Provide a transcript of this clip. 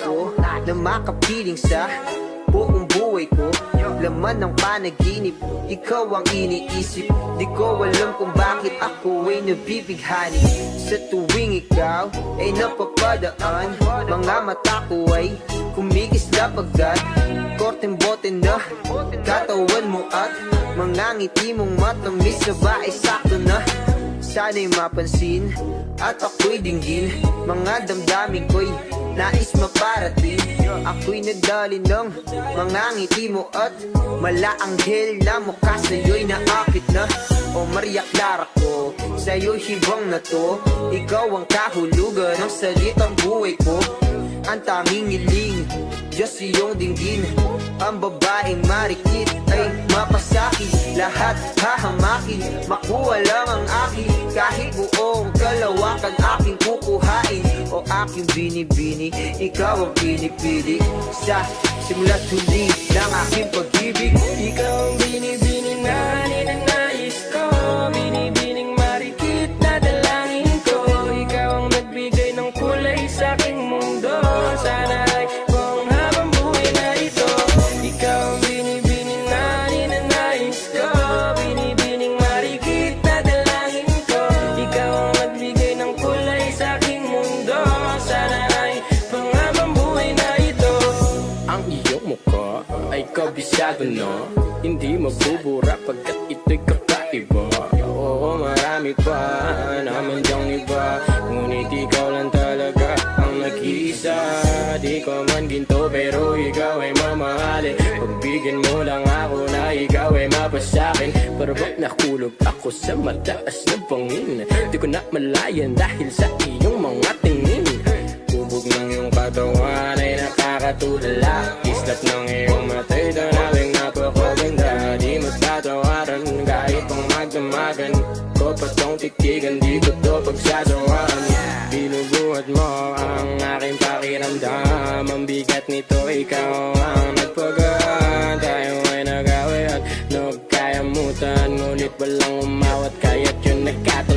ko Na makapiling sa buong buhay ko. Laman ng panaginip Ikaw ang iniisip. Di ko alam kung bakit ako ay nabibighani. Sa tuwing ikaw ay napapadaan Mga mata ko ay kumikislap agad Korteng bote na katawan mo at Mga ngiti mong matamis na ba ay sakto na Sana'y mapansin at ako'y dinggin. Mga damdamin ko'y nais maparating. Ako'y nadali ng mga ngiti mo at Malaanghel na mukha sa'yo'y naakit na. O Maria Clara ko, sa'yo'y hibang na to. Ikaw ang kahulugan ng salitang buhay ko. Ang tanging iling, Diyos iyong dinggin. Ang babaeng marikit ay Lahat hahamakin, makuha lang ang akin. Kahit buong kalawakan aking kukuhain. O aking binibini, ikaw ang pinipili. Sa simula't huli ng aking pag-ibig Ikaw ang binibini. Na ninanais kabisado no? Hindi magbubura pagkat ito'y kakaiba. Oo marami pa naman diyang iba. Ngunit ikaw lang talaga ang nag-iisa. Di ko man ginto pero ikaw ay mamahalin. Pagbigyan mo lang ako na ikaw ay mapasakin. Pero ba't nakulog ako sa mataas na bangin. Di ko na malayan dahil sa iyong mga tingin. Bubog ng iyong katawan ay nakakatulala Kislap ng iyong matay tanawing napakaganda Di matatawaran kahit pang magdamagan. Ko pa tong titigan, di ko to pagsasawaan Binubuhat mo ang aking pakiramdam. Ang bigat nito, ikaw ang nagpagaan Tayo ay nag-away at nagkayamutan. Ngunit walang umawat kaya't yun nagkatuluyan